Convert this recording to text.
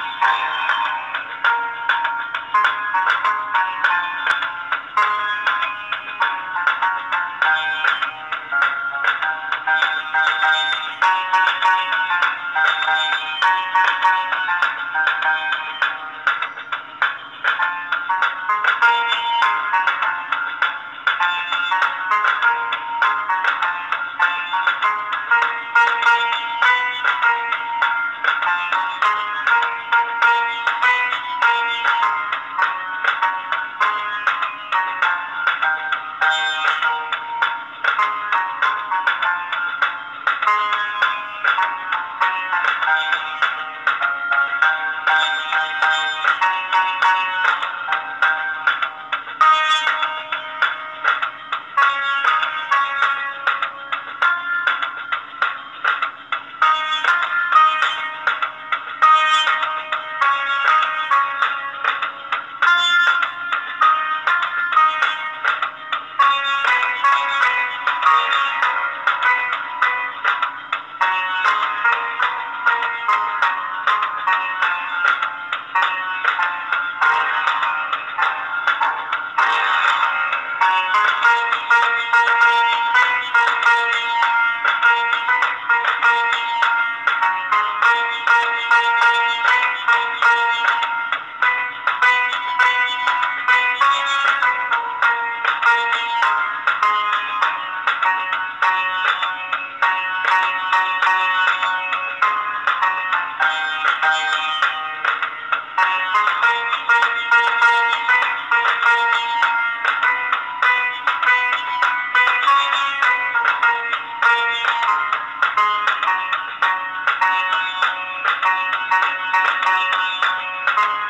Ha ha ha! Thank you.